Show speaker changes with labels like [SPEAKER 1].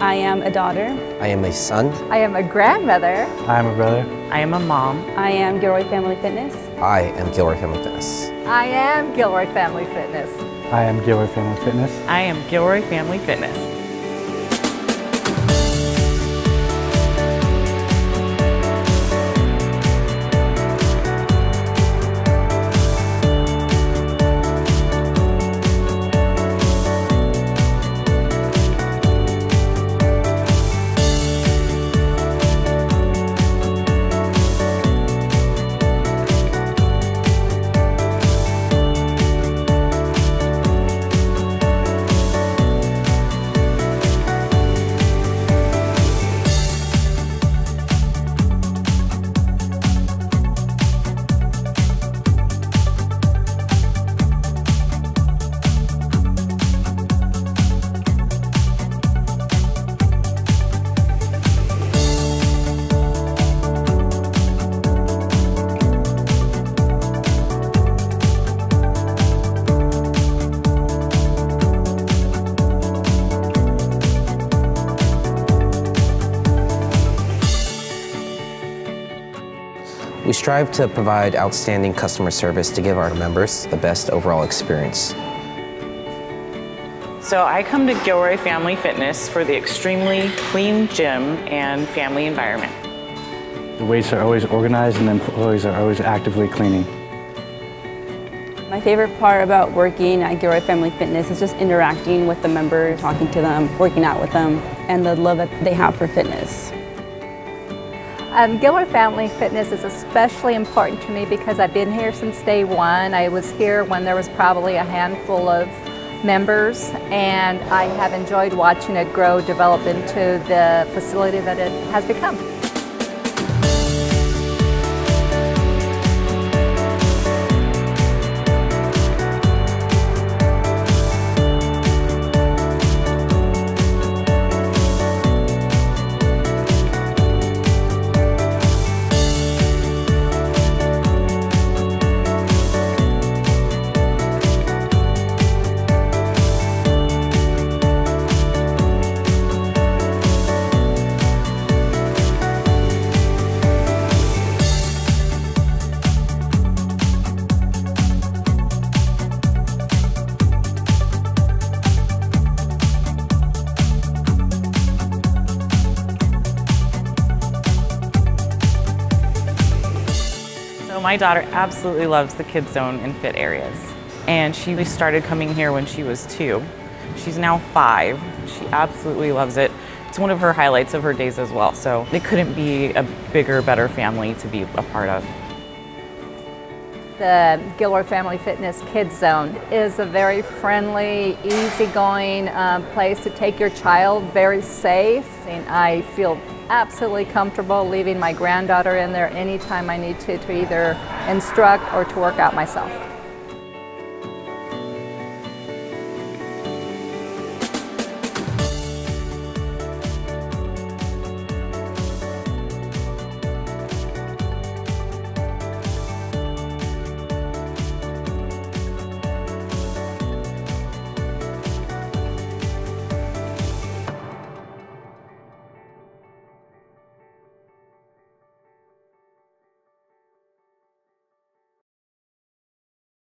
[SPEAKER 1] I am a daughter.
[SPEAKER 2] I am a son.
[SPEAKER 3] I am a grandmother.
[SPEAKER 4] I am a brother.
[SPEAKER 5] I am a mom.
[SPEAKER 1] I am Gilroy Family Fitness.
[SPEAKER 2] I am Gilroy Family Fitness.
[SPEAKER 3] I am Gilroy Family Fitness.
[SPEAKER 4] I am Gilroy Family Fitness.
[SPEAKER 5] I am Gilroy Family Fitness.
[SPEAKER 2] We strive to provide outstanding customer service to give our members the best overall experience.
[SPEAKER 5] So I come to Gilroy Family Fitness for the extremely clean gym and family environment.
[SPEAKER 4] The weights are always organized and the employees are always actively cleaning.
[SPEAKER 1] My favorite part about working at Gilroy Family Fitness is just interacting with the members, talking to them, working out with them, and the love that they have for fitness.
[SPEAKER 3] Um, Gilroy Family Fitness is especially important to me because I've been here since day one. I was here when there was probably a handful of members and I have enjoyed watching it grow, develop into the facility that it has become.
[SPEAKER 5] My daughter absolutely loves the kids zone and fit areas. And she started coming here when she was two. She's now five. She absolutely loves it. It's one of her highlights of her days as well. So it couldn't be a bigger, better family to be a part of.
[SPEAKER 3] The Gilroy Family Fitness Kids Zone is a very friendly, easygoing uh, place to take your child, very safe. And I feel absolutely comfortable leaving my granddaughter in there anytime I need to, to either instruct or to work out myself.